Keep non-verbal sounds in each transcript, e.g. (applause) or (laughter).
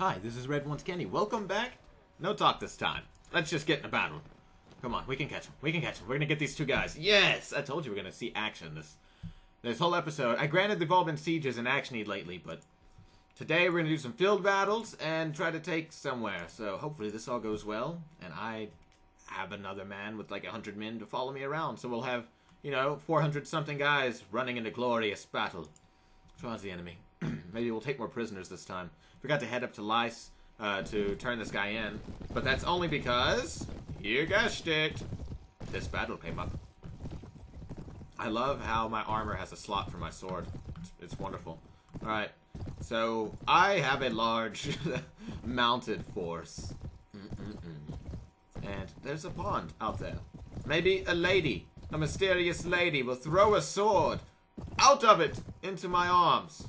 Hi, this is RedWantsCandy. Welcome back. No talk this time. Let's just get in a battle. Come on, we can catch him. We can catch him. We're gonna get these two guys. Yes! I told you we're gonna see action this this whole episode. I granted they've all been sieges and actiony lately, but today we're gonna do some field battles and try to take somewhere. So hopefully this all goes well, and I have another man with like a hundred men to follow me around. So we'll have, you know, 400 something guys running into glorious battle. One's the enemy? (clears throat) Maybe we'll take more prisoners this time. Forgot to head up to Lice uh, to turn this guy in. But that's only because, you guessed it, this battle came up. I love how my armor has a slot for my sword. It's, wonderful. Alright, so I have a large (laughs) mounted force. Mm-mm-mm. And there's a pond out there. Maybe a lady, a mysterious lady, will throw a sword out of it into my arms.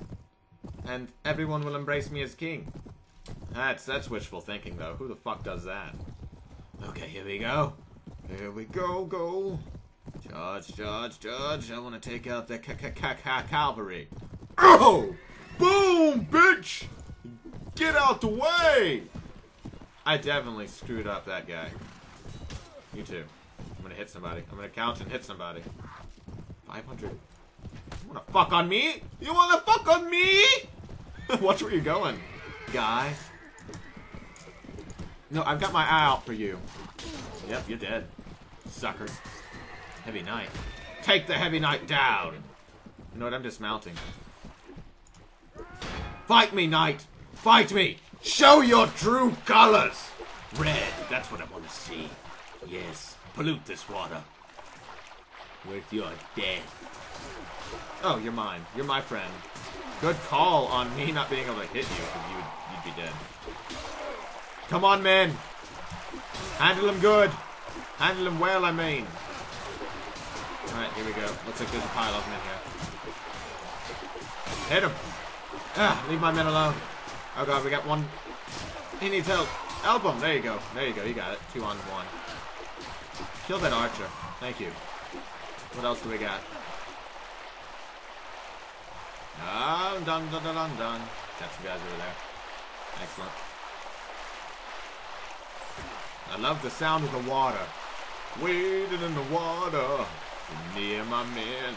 And everyone will embrace me as king. That's that's wishful thinking, though. Who the fuck does that? Okay, here we go. Here we go, go. Charge, charge, charge. I want to take out the ca ca ca ca cavalry. Oh! Boom, bitch! Get out the way! I definitely screwed up that guy. You too. I'm gonna hit somebody. I'm gonna couch and hit somebody. 500. Wanna fuck on me? You wanna fuck on me? (laughs) Watch where you're going, guy. No, I've got my eye out for you. Yep, you're dead. Sucker. Heavy Knight. Take the Heavy Knight down! You know what? I'm dismounting. Fight me, Knight! Fight me! Show your true colors! Red, that's what I want to see. Yes, pollute this water. With your death. Oh, you're mine. You're my friend. Good call on me not being able to hit you, because you would, you'd be dead. Come on, men! Handle him good! Handle him well, I mean. Alright, here we go. Looks like there's a pile of them in here. Hit him! Ah, leave my men alone. Oh god, we got one. He needs help. Help him! There you go. There you go. You got it. Two on one. Kill that archer. Thank you. What else do we got? Ah, done, done, done, done, done. Got some guys over there. Excellent. I love the sound of the water. Wading in the water. Near my men.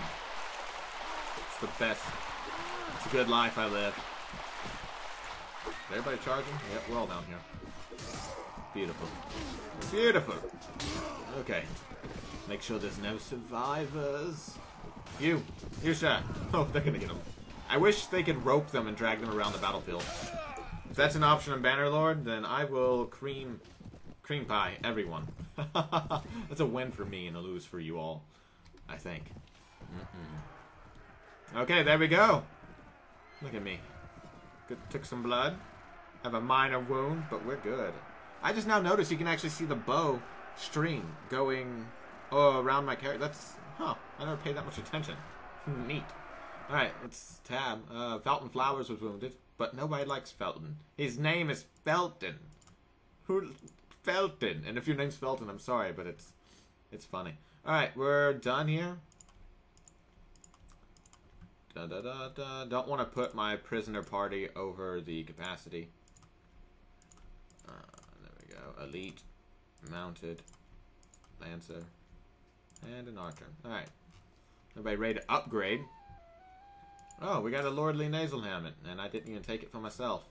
It's the best. It's a good life I live. Is everybody charging? Yep, we're all down here. Beautiful. Beautiful. Okay. Make sure there's no survivors. You. You, sir. Oh, they're gonna get them. I wish they could rope them and drag them around the battlefield. If that's an option in Bannerlord, then I will cream cream pie everyone. (laughs) that's a win for me and a lose for you all, I think. Mm -mm. Okay, there we go. Look at me. Good, took some blood. Have a minor wound, but we're good. I just now noticed you can actually see the bow string going oh, around my character. That's, huh, I never paid that much attention. (laughs) Neat. Alright, let's tab. Uh, Felton Flowers was wounded, but nobody likes Felton. His name is Felton. Who, Felton. And if your name's Felton, I'm sorry, but it's, it's funny. Alright, we're done here. Da, da, da, da. Don't want to put my prisoner party over the capacity. Uh, there we go. Elite, mounted, lancer, and an archer. Alright. Everybody ready to upgrade? Oh, we got a Lordly Nasal Helmet, and I didn't even take it for myself.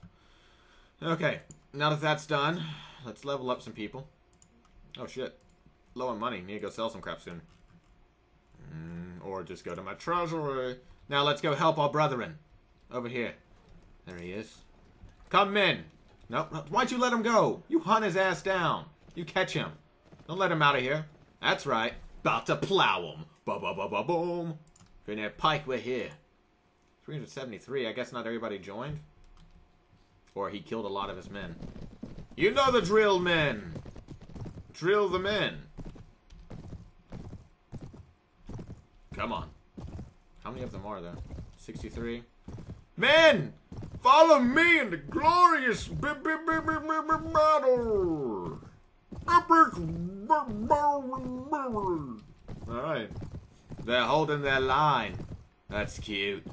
Okay, now that that's done, let's level up some people. Oh shit. Low on money. Need to go sell some crap soon. Mm, or just go to my treasury. Now let's go help our brethren. Over here. There he is. Come in. Nope. Why'd you let him go? You hunt his ass down. You catch him. Don't let him out of here. That's right. About to plow him. Ba ba ba ba boom. Grenadier Pike, we're here. 373. I guess not everybody joined. Or he killed a lot of his men. You know the drill, men. Drill the men. Come on. How many of them are there? 63. Men! Follow me in the glorious battle! Alright. They're holding their line. That's cute.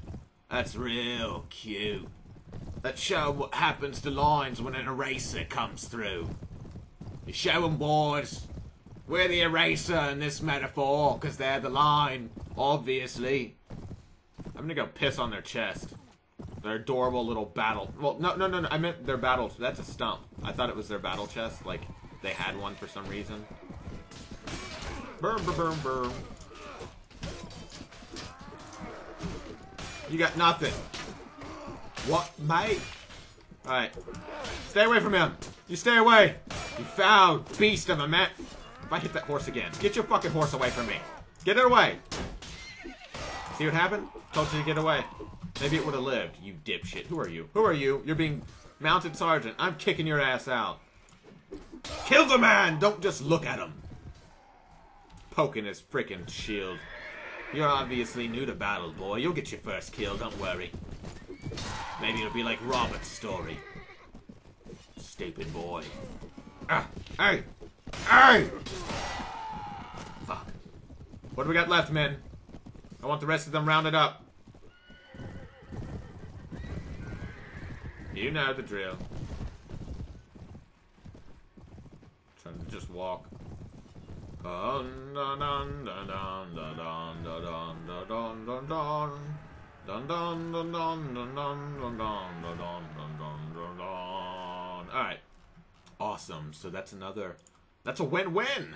That's real cute. Let's show what happens to lines when an eraser comes through. You show 'em, boys. We're the eraser in this metaphor, because they're the line, obviously. I'm gonna go piss on their chest. Their adorable little battle. Well, no, no, no, no. I meant their battle. That's a stump. I thought it was their battle chest. Like, they had one for some reason. Boom, boom, boom, boom. You got nothing. What, mate? Alright. Stay away from him. You stay away. You foul beast of a man. If I hit that horse again, get your fucking horse away from me. Get it away. See what happened? Told you to get away. Maybe it would have lived, you dipshit. Who are you? Who are you? You're being mounted sergeant. I'm kicking your ass out. Kill the man! Don't just look at him. Poking his freaking shield. You're obviously new to battle, boy. You'll get your first kill, don't worry. Maybe it'll be like Robert's story. Stupid boy. Ah, hey! Hey! Fuck. What do we got left, men? I want the rest of them rounded up. You know the drill. Trying to just walk. Alright. Awesome. So that's another that's a win-win.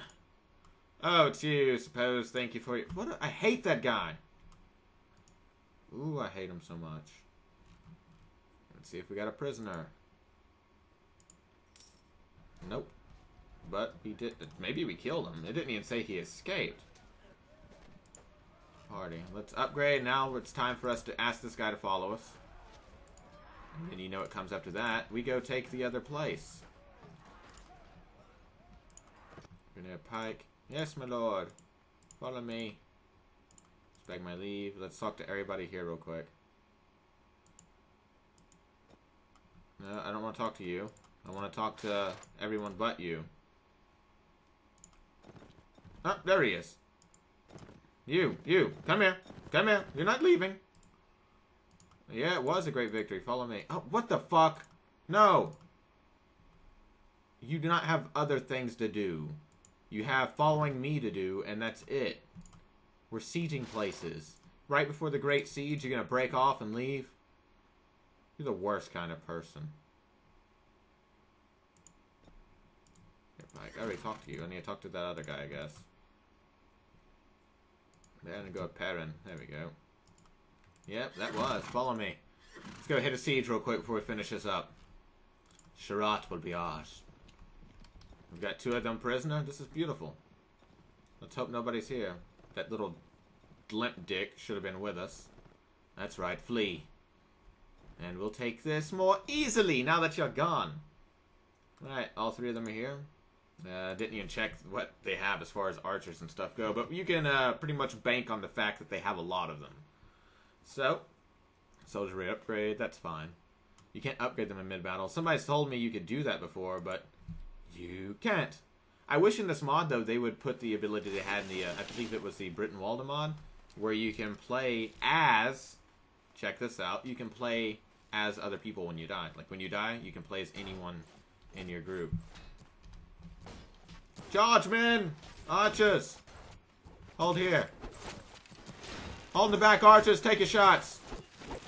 Oh, it's you, suppose. Thank you for your what a, I hate that guy. Ooh, I hate him so much. Let's see if we got a prisoner. Nope. But we did. Maybe we killed him. It didn't even say he escaped. Party. Let's upgrade. Now it's time for us to ask this guy to follow us. And you know what comes after that. We go take the other place. Grenadier Pike. Yes, my lord. Follow me. Let's beg my leave. Let's talk to everybody here real quick. No, I don't want to talk to you. I want to talk to everyone but you. Oh, there he is. You, you, come here. Come here. You're not leaving. Yeah, it was a great victory. Follow me. Oh, what the fuck? No. You do not have other things to do. You have following me to do, and that's it. We're sieging places. Right before the Great Siege, you're going to break off and leave? You're the worst kind of person. Mike, I already talked to you. I need to talk to that other guy, I guess. There and go Perrin. There we go. Yep, that was. Follow me. Let's go hit a siege real quick before we finish this up. Sherrat will be ours. We've got two of them prisoner. This is beautiful. Let's hope nobody's here. That little limp dick should have been with us. That's right, flee. And we'll take this more easily now that you're gone. Alright, all three of them are here. Uh, didn't even check what they have as far as archers and stuff go, but you can uh, pretty much bank on the fact that they have a lot of them. So, soldiery upgrade, that's fine. You can't upgrade them in mid-battle. Somebody's told me you could do that before, but you can't. I wish in this mod, though, they would put the ability they had in the, uh, I believe it was the Brytenwalda mod, where you can play as, check this out, you can play as other people when you die. Like, when you die, you can play as anyone in your group. Charge, men! Archers! Hold here. Hold in the back, archers. Take your shots.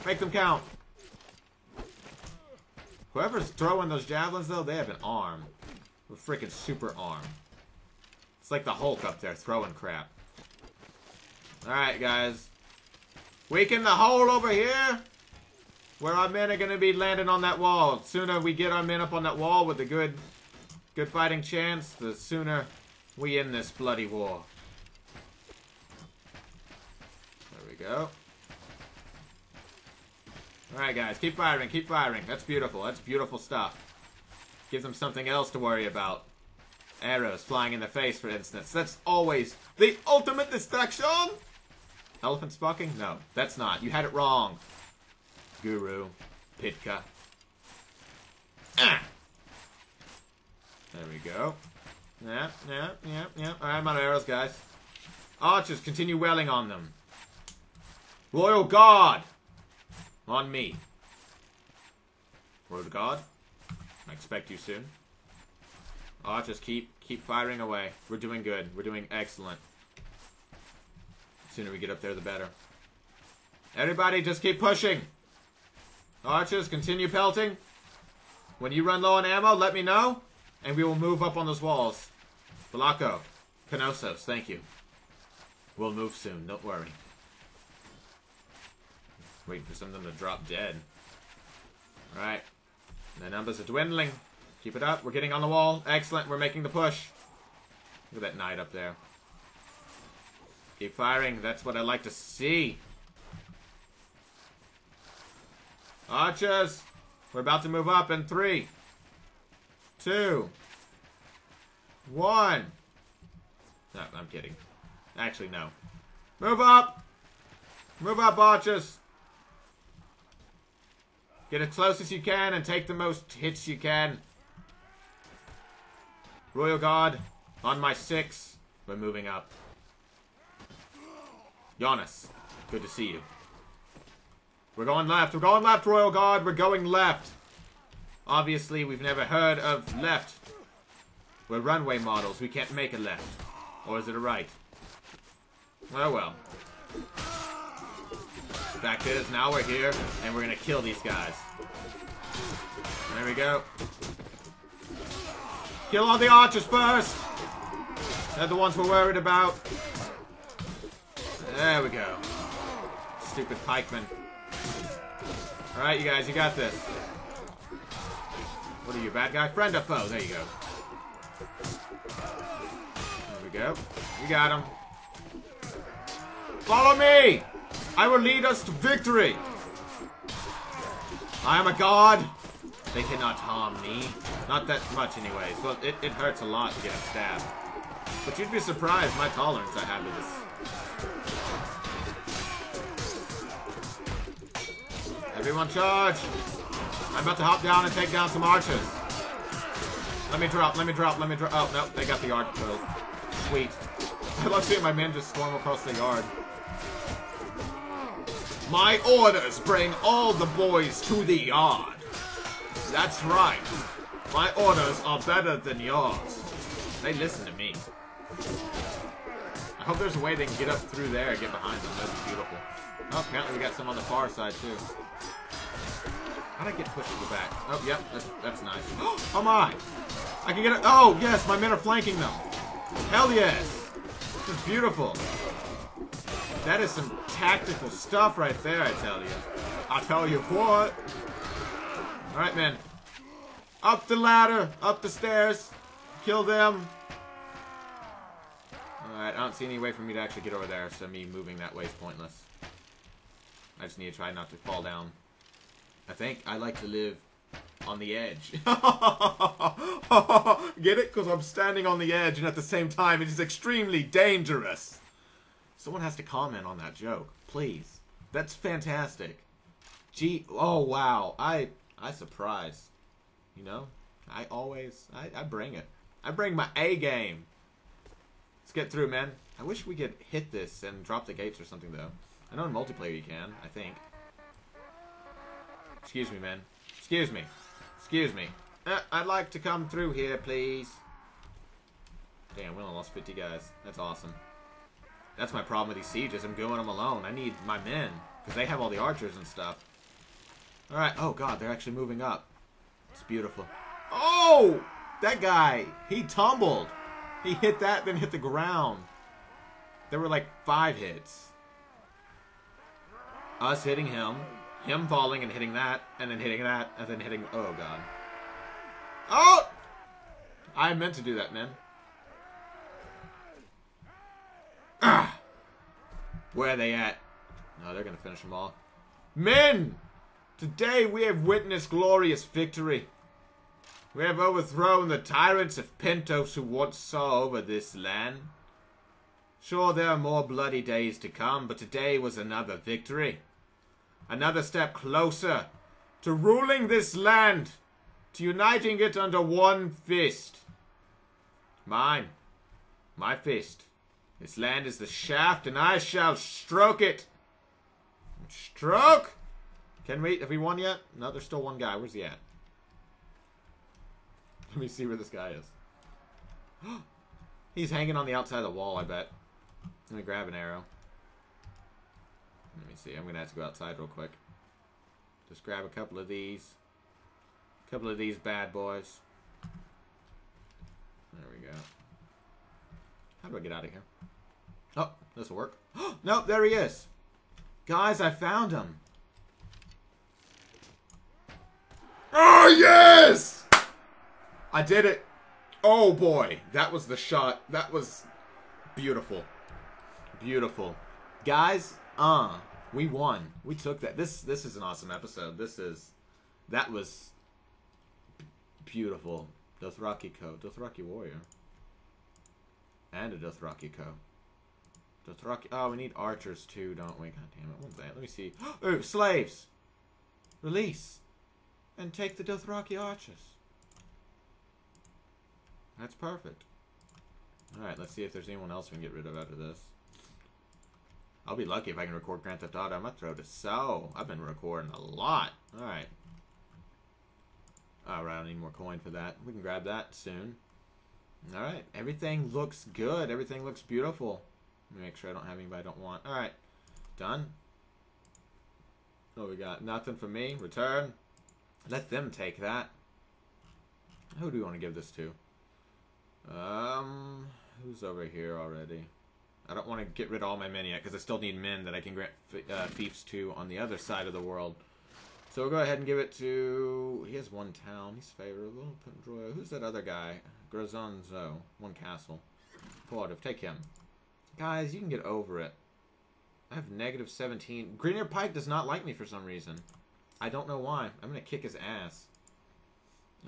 Make them count. Whoever's throwing those javelins, though, they have an arm. A freaking super arm. It's like the Hulk up there throwing crap. Alright, guys. Weaken the hole over here. Where our men are going to be landing on that wall. Sooner we get our men up on that wall with a good Good fighting chance, the sooner we end this bloody war. There we go. Alright guys, keep firing, keep firing. That's beautiful, that's beautiful stuff. Gives them something else to worry about. Arrows flying in the face, for instance. That's always the ultimate distraction! Elephant sparking? No, that's not. You had it wrong. Guru. Pitka. Ah! There we go. Yeah, yeah, yeah, yeah. Alright, I'm out of arrows, guys. Archers, continue welling on them. Royal Guard! On me. Royal Guard, I expect you soon. Archers, keep keep firing away. We're doing good. We're doing excellent. The sooner we get up there, the better. Everybody, just keep pushing. Archers, continue pelting. When you run low on ammo, let me know, and we will move up on those walls. Balaco, Canosos, thank you. We'll move soon, don't worry. Waiting for something to drop dead. Alright. The numbers are dwindling. Keep it up. We're getting on the wall. Excellent. We're making the push. Look at that knight up there. Keep firing. That's what I like to see. Archers! We're about to move up in three, two, one. No, I'm kidding. Actually, no. Move up! Move up, archers! Get as close as you can and take the most hits you can. Royal Guard, on my six. We're moving up. Giannis, good to see you. We're going left. We're going left, Royal Guard. We're going left. Obviously, we've never heard of left. We're runway models. We can't make a left. Or is it a right? Oh well. Fact is, now we're here, and we're gonna kill these guys. There we go. Kill all the archers first! They're the ones we're worried about. There we go. Stupid pikemen. Alright, you guys, you got this. What are you, bad guy? Friend or foe? There you go. There we go. You got him. Follow me! I will lead us to victory! I am a god! They cannot harm me. Not that much anyways. Well, it, it hurts a lot to get stabbed. But you'd be surprised my tolerance I have to this. Everyone charge! I'm about to hop down and take down some archers. Let me drop, let me drop, let me drop. Oh, no, they got the yard killed. Sweet. (laughs) I love seeing my men just storm across the yard. My orders bring all the boys to the yard. That's right. My orders are better than yours. They listen to me. I hope there's a way they can get up through there and get behind them. That'd be beautiful. Oh, apparently we got some on the far side, too. How'd I get pushed to the back? Oh, yep, that's, that's nice. (gasps) Oh my! I can get it. Oh, yes, my men are flanking them. Hell yes! This is beautiful. That is some tactical stuff right there, I tell you. I tell you what. Alright, men. Up the ladder, up the stairs. Kill them. Alright, I don't see any way for me to actually get over there, so me moving that way is pointless. I just need to try not to fall down. I think I like to live on the edge. (laughs) Get it? Because I'm standing on the edge, and at the same time, it is extremely dangerous. Someone has to comment on that joke, please. That's fantastic. Gee, oh wow, I I surprise. You know, I always I, I bring it. I bring my A game. Let's get through, man. I wish we could hit this and drop the gates or something though. I know in multiplayer you can. I think. Excuse me, man. Excuse me. Excuse me. Uh, I'd like to come through here, please. Damn, we only lost 50 guys. That's awesome. That's my problem with these sieges. I'm going them alone. I need my men. Because they have all the archers and stuff. Alright. Oh, God. They're actually moving up. It's beautiful. Oh! That guy. He tumbled. He hit that, then hit the ground. There were like five hits. Us hitting him. Him falling and hitting that. And then hitting that. And then hitting... Oh, God. Oh! I meant to do that, man. Ah! Where are they at? No, they're gonna finish them all. Men! Today we have witnessed glorious victory. We have overthrown the tyrants of Pentos who once saw over this land. Sure, there are more bloody days to come, but today was another victory. Another step closer to ruling this land, to uniting it under one fist. Mine. My fist. This land is the shaft, and I shall stroke it. Stroke! Can we? Have we won yet? No, there's still one guy. Where's he at? (laughs) Let me see where this guy is. (gasps) He's hanging on the outside of the wall, I bet. Let me grab an arrow. Let me see. I'm going to have to go outside real quick. Just grab a couple of these. A couple of these bad boys. There we go. How do I get out of here? Oh, this will work. (gasps) nope, there he is. Guys, I found him. Oh, yes! I did it. Oh, boy. That was the shot. That was beautiful. Beautiful. Guys, uh, we won. We took that. This this is an awesome episode. This is that was beautiful. Dothraki Co. Dothraki Warrior. And a Dothraki Co. Dothraki Oh, we need archers too, don't we? God damn it. Let me see. (gasps) Oh, slaves! Release. And take the Dothraki archers. That's perfect. Alright, let's see if there's anyone else we can get rid of after this. I'll be lucky if I can record Grand Theft Auto. I'm gonna throw to so. I've been recording a lot. Alright. Alright, I don't need more coin for that. We can grab that soon. Alright, everything looks good. Everything looks beautiful. Let me make sure I don't have anybody I don't want. Alright, done. What we got? Nothing for me. Return. Let them take that. Who do we want to give this to? Um, who's over here already? I don't want to get rid of all my men yet because I still need men that I can grant uh, fiefs to on the other side of the world. So we'll go ahead and give it to... He has one town. He's favorable. Who's that other guy? Grozonzo. One castle. Portive. Take him. Guys, you can get over it. I have negative 17. Greener Pike does not like me for some reason. I don't know why. I'm going to kick his ass.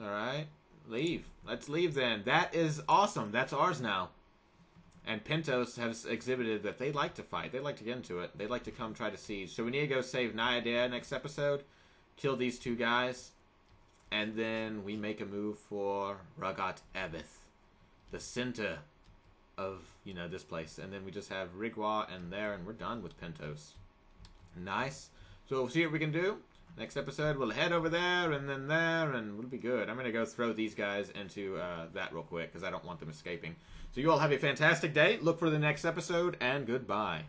Alright. Leave. Let's leave then. That is awesome. That's ours now. And Pentos has exhibited that they like to fight. They like to get into it. They like to come try to siege. So we need to go save Nyadea next episode. Kill these two guys. And then we make a move for Ragat Ebeth. The center of, you know, this place. And then we just have Rigwa and there, and we're done with Pentos. Nice. So we'll see what we can do. Next episode, we'll head over there and then there, and we'll be good. I'm going to go throw these guys into uh, that real quick because I don't want them escaping. So you all have a fantastic day. Look for the next episode, and goodbye.